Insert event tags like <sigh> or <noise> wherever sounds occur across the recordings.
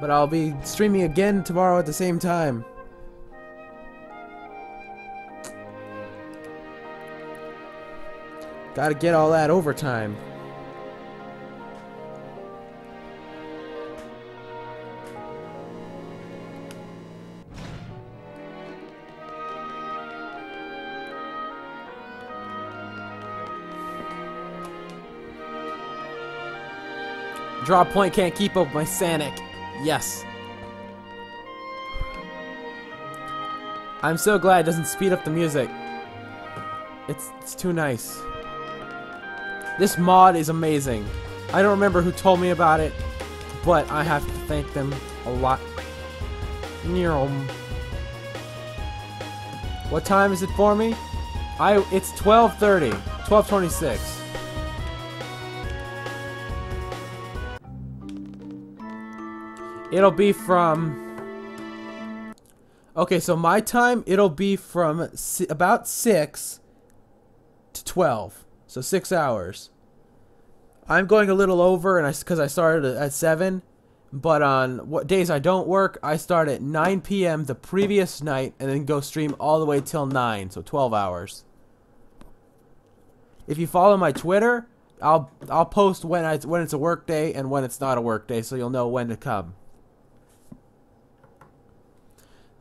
But I'll be streaming again tomorrow at the same time. Gotta get all that overtime. Draw point can't keep up my Sanic. Yes. I'm so glad it doesn't speed up the music. It's, it's too nice. This mod is amazing. I don't remember who told me about it, but I have to thank them a lot. What time is it for me? I it's 12:30, 12:26. It'll be from Okay, so my time it'll be from si about 6 to 12. So 6 hours. I'm going a little over and I cuz I started at 7, but on what days I don't work, I start at 9 p.m. the previous night and then go stream all the way till 9, so 12 hours. If you follow my Twitter, I'll I'll post when I when it's a work day and when it's not a work day so you'll know when to come.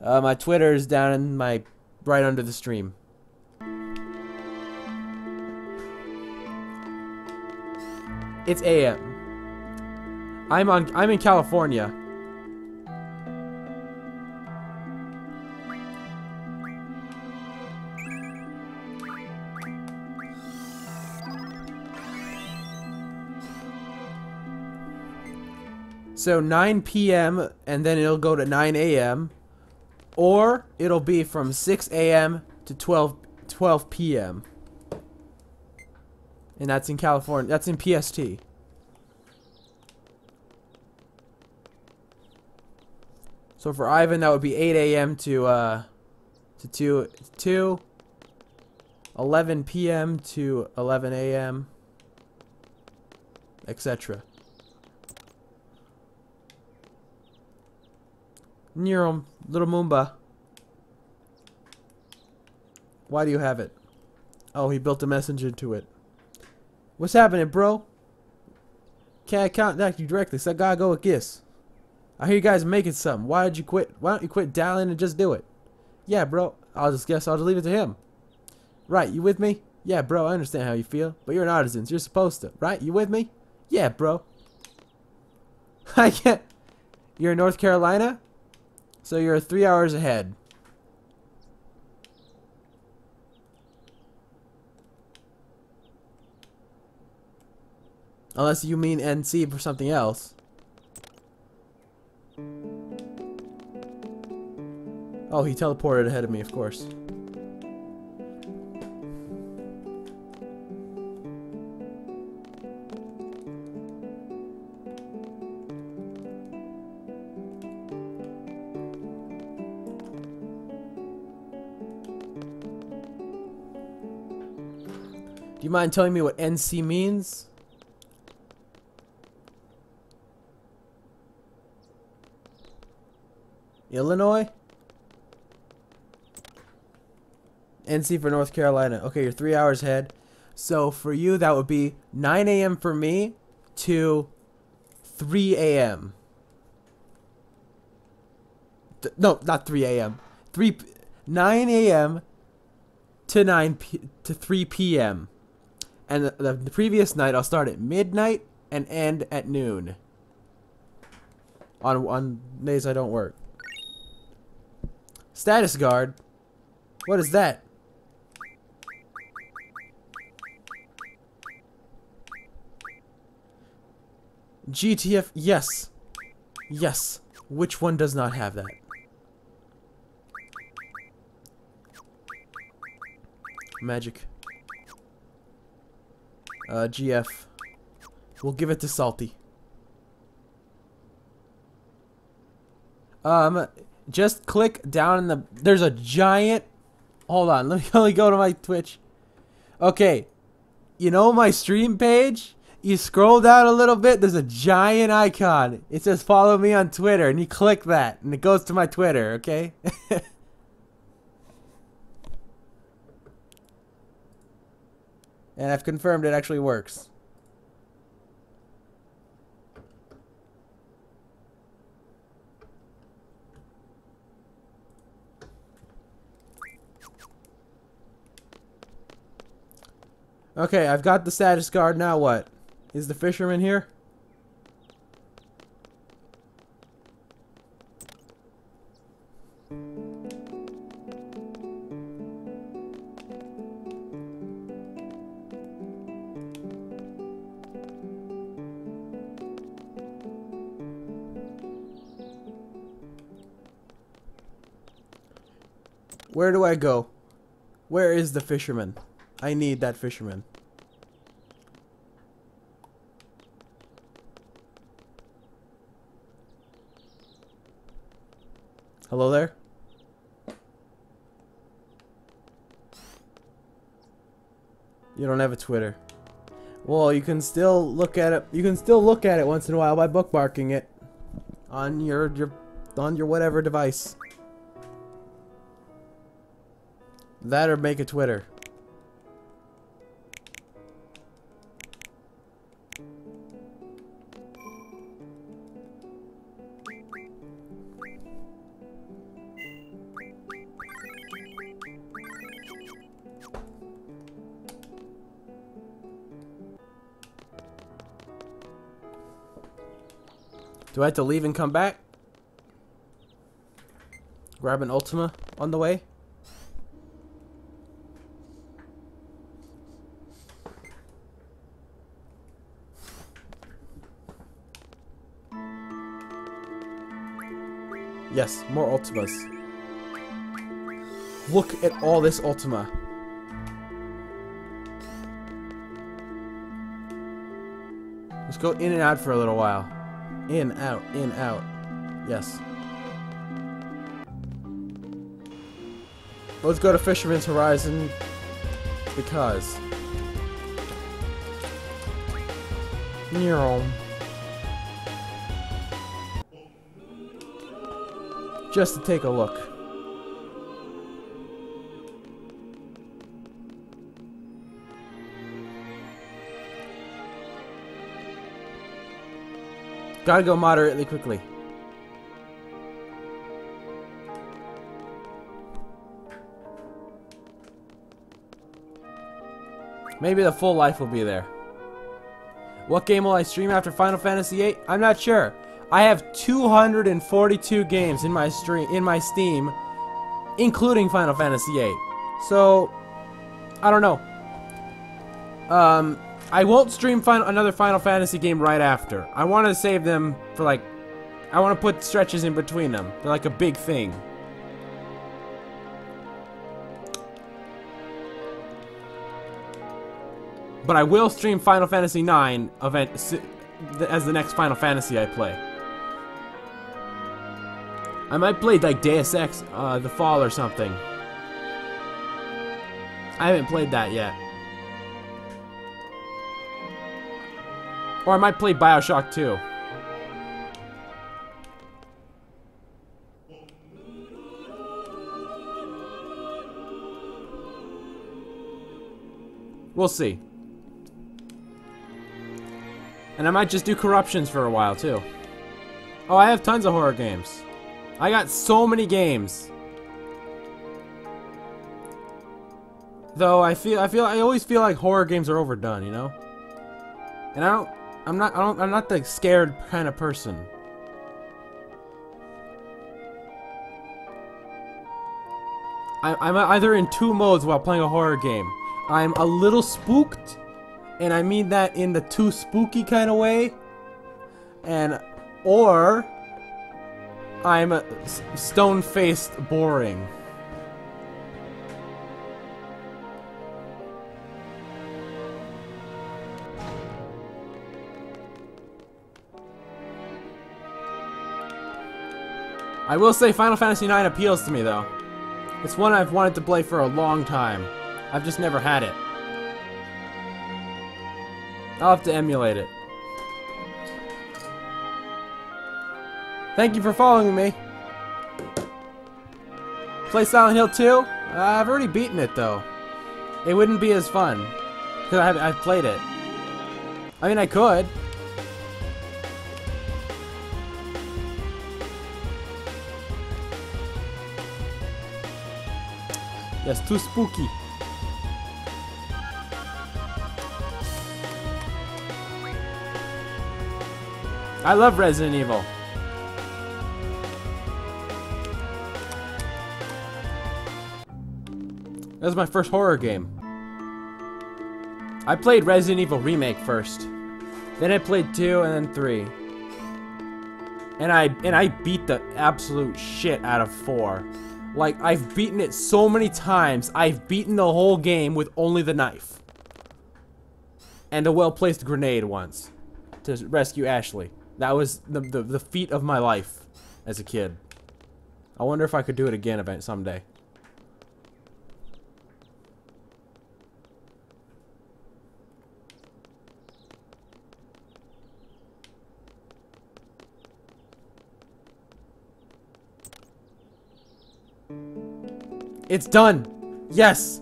Uh, my Twitter is down in my right under the stream. It's AM. I'm on. I'm in California. So 9 p.m. and then it'll go to 9 a.m. Or it'll be from 6 a.m. to 12, 12 p.m. And that's in California. That's in PST. So for Ivan, that would be 8 a.m. to, uh, to 2, 2, 11 p.m. to 11 a.m., etc. Neurum, little Moomba. Why do you have it? Oh, he built a messenger to it. What's happening, bro? Can't contact you directly, so I gotta go with Giss. I hear you guys making something. Why did you quit? Why don't you quit dialing and just do it? Yeah, bro. I'll just guess I'll just leave it to him. Right, you with me? Yeah, bro, I understand how you feel, but you're an artisan, so you're supposed to. Right, you with me? Yeah, bro. <laughs> I can't. You're in North Carolina? So you're three hours ahead. Unless you mean NC for something else. Oh, he teleported ahead of me, of course. You mind telling me what NC means? Illinois? NC for North Carolina. Okay, you're three hours ahead. So for you, that would be 9 a.m. for me to 3 a.m. No, not 3 a.m. 3 9 a.m. to 9 p to 3 p.m. And the, the, previous night, I'll start at midnight and end at noon. On on days I don't work. Status guard. What is that? GTF. Yes. Yes. Which one does not have that? Magic. Uh, GF. We'll give it to Salty. Um, just click down in the... There's a giant... Hold on, <laughs> let me only go to my Twitch. Okay. You know my stream page? you scroll down a little bit, there's a giant icon. It says follow me on Twitter, and you click that, and it goes to my Twitter, okay? <laughs> and I've confirmed it actually works. Okay, I've got the status card, now what? Is the fisherman here? Where do I go? Where is the fisherman? I need that fisherman. Hello there? You don't have a Twitter. Well, you can still look at it. You can still look at it once in a while by bookmarking it on your your on your whatever device. That or make a Twitter. Do I have to leave and come back? Grab an Ultima on the way? Yes, more Ultimas. Look at all this Ultima. Let's go in and out for a little while. In, out, in, out. Yes. Let's go to Fisherman's Horizon because. Neural. Just to take a look. Gotta go moderately quickly. Maybe the full life will be there. What game will I stream after Final Fantasy VIII? I'm not sure. I have 242 games in my stream in my Steam, including Final Fantasy VIII. So, I don't know. Um, I won't stream final, another Final Fantasy game right after. I want to save them for like, I want to put stretches in between them. They're like a big thing. But I will stream Final Fantasy IX event as the next Final Fantasy I play. I might play like Deus Ex, uh, The Fall or something. I haven't played that yet. Or I might play Bioshock 2. We'll see. And I might just do corruptions for a while too. Oh, I have tons of horror games. I got so many games. Though I feel I feel I always feel like horror games are overdone, you know? And I don't I'm not I don't I'm not the scared kind of person. I, I'm either in two modes while playing a horror game. I'm a little spooked, and I mean that in the too spooky kind of way, and or I'm stone-faced boring. I will say Final Fantasy IX appeals to me, though. It's one I've wanted to play for a long time. I've just never had it. I'll have to emulate it. Thank you for following me. Play Silent Hill 2? Uh, I've already beaten it though. It wouldn't be as fun. Because I've, I've played it. I mean, I could. That's too spooky. I love Resident Evil. Was my first horror game. I played Resident Evil Remake first. Then I played 2 and then 3. And I and I beat the absolute shit out of 4. Like I've beaten it so many times. I've beaten the whole game with only the knife. And a well-placed grenade once to rescue Ashley. That was the, the, the feat of my life as a kid. I wonder if I could do it again event someday. It's done! Yes!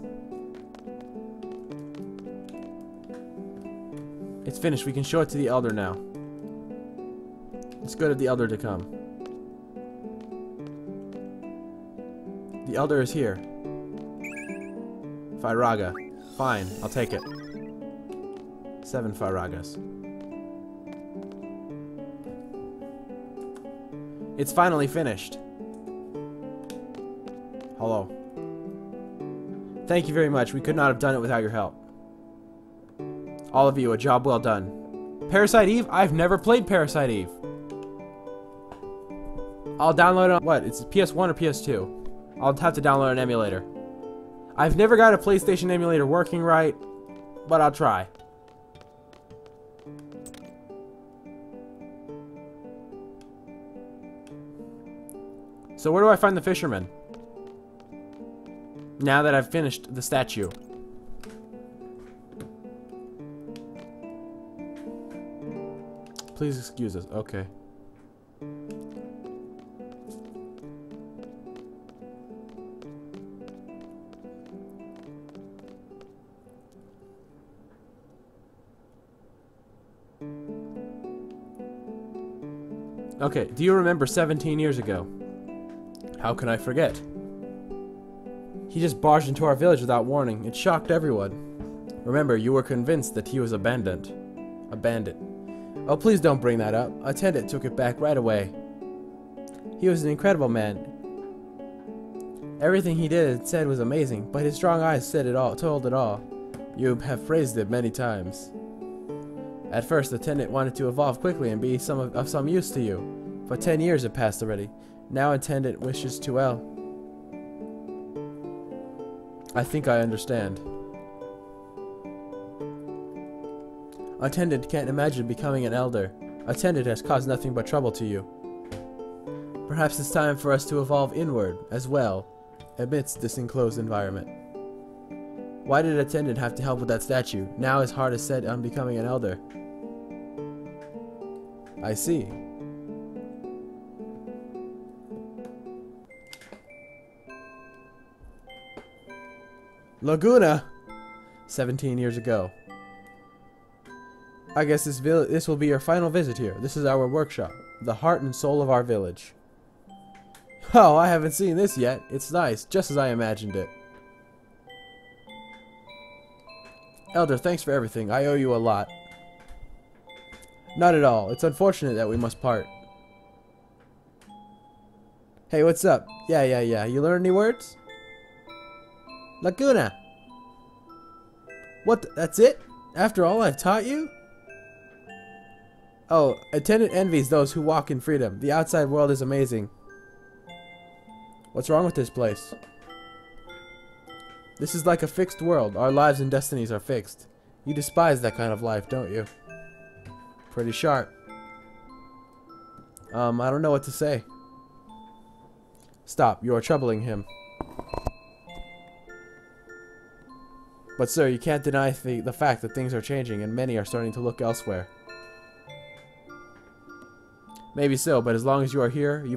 It's finished. We can show it to the Elder now. It's good of the Elder to come. The Elder is here. Firaga. Fine, I'll take it. Seven Firagas. It's finally finished. Hello. Thank you very much. We could not have done it without your help. All of you, a job well done. Parasite Eve? I've never played Parasite Eve. I'll download it on, what, it's PS1 or PS2? I'll have to download an emulator. I've never got a PlayStation emulator working right, but I'll try. So where do I find the fisherman? Now that I've finished the statue. Please excuse us. Okay. Okay, do you remember 17 years ago? How can I forget? He just barged into our village without warning. It shocked everyone. Remember, you were convinced that he was abandoned. A bandit. Oh, please don't bring that up. Attendant took it back right away. He was an incredible man. Everything he did and said was amazing, but his strong eyes said it all, told it all. You have praised it many times. At first, the attendant wanted to evolve quickly and be some of, of some use to you. But ten years have passed already. Now attendant wishes to well. I think I understand. Attendant can't imagine becoming an elder. Attendant has caused nothing but trouble to you. Perhaps it's time for us to evolve inward, as well, amidst this enclosed environment. Why did Attendant have to help with that statue? Now his heart is set on becoming an elder. I see. Laguna! 17 years ago. I guess this this will be your final visit here. This is our workshop, the heart and soul of our village. Oh, I haven't seen this yet. It's nice, just as I imagined it. Elder, thanks for everything. I owe you a lot. Not at all. It's unfortunate that we must part. Hey, what's up? Yeah, yeah, yeah. You learn any words? Laguna. What? that's it? After all I've taught you? Oh, attendant envies those who walk in freedom. The outside world is amazing. What's wrong with this place? This is like a fixed world. Our lives and destinies are fixed. You despise that kind of life, don't you? Pretty sharp. Um, I don't know what to say. Stop. You are troubling him. But sir, you can't deny the, the fact that things are changing and many are starting to look elsewhere. Maybe so, but as long as you are here, you